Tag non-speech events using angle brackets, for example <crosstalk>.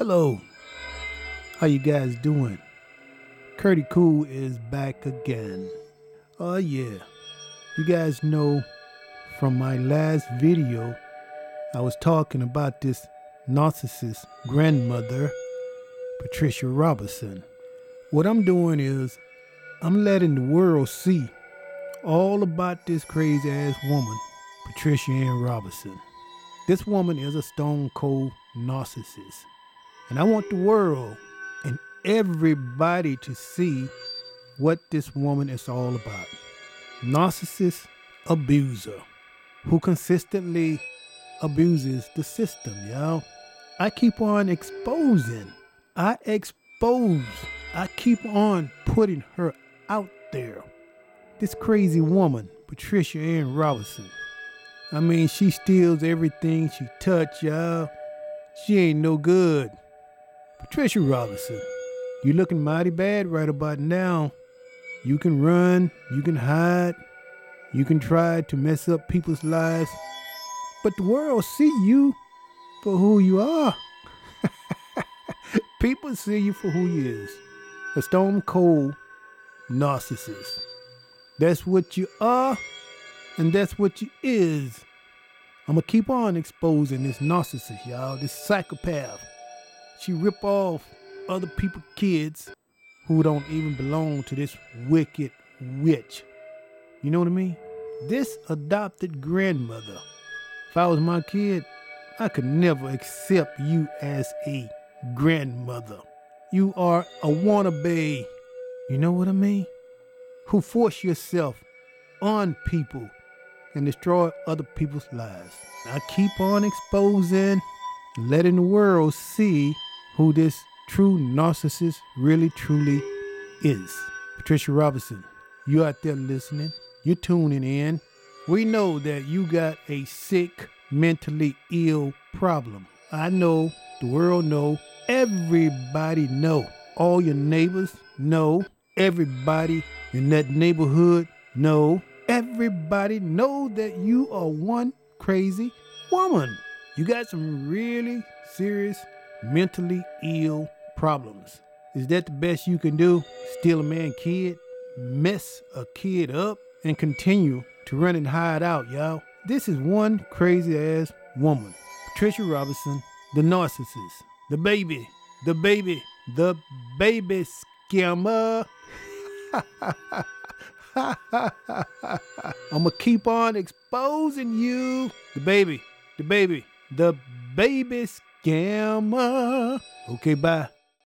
Hello. How you guys doing? Curtiee Cool is back again. Oh yeah. You guys know from my last video I was talking about this narcissist grandmother, Patricia Robinson. What I'm doing is I'm letting the world see all about this crazy ass woman, Patricia Ann Robinson. This woman is a stone cold narcissist. And I want the world and everybody to see what this woman is all about. Narcissist abuser who consistently abuses the system, y'all. I keep on exposing. I expose. I keep on putting her out there. This crazy woman, Patricia Ann Robinson. I mean, she steals everything she touch, y'all. She ain't no good. Patricia Robinson, you're looking mighty bad right about now. You can run, you can hide, you can try to mess up people's lives, but the world see you for who you are. <laughs> People see you for who you is. A stone cold narcissist. That's what you are, and that's what you is. I'm gonna keep on exposing this narcissist, y'all, this psychopath. She rip off other people's kids who don't even belong to this wicked witch. You know what I mean? This adopted grandmother. If I was my kid, I could never accept you as a grandmother. You are a wannabe. You know what I mean? Who force yourself on people and destroy other people's lives. I keep on exposing, letting the world see who this true narcissist really truly is. Patricia Robinson, you out there listening, you're tuning in. We know that you got a sick, mentally ill problem. I know, the world know, everybody know. All your neighbors know, everybody in that neighborhood know, everybody know that you are one crazy woman. You got some really serious mentally ill problems. Is that the best you can do? Steal a man kid, mess a kid up, and continue to run and hide out, y'all. This is one crazy ass woman. Patricia Robinson, the narcissist, the baby, the baby, the baby scammer. <laughs> I'ma keep on exposing you. The baby, the baby, the baby scammer. Okay, bye.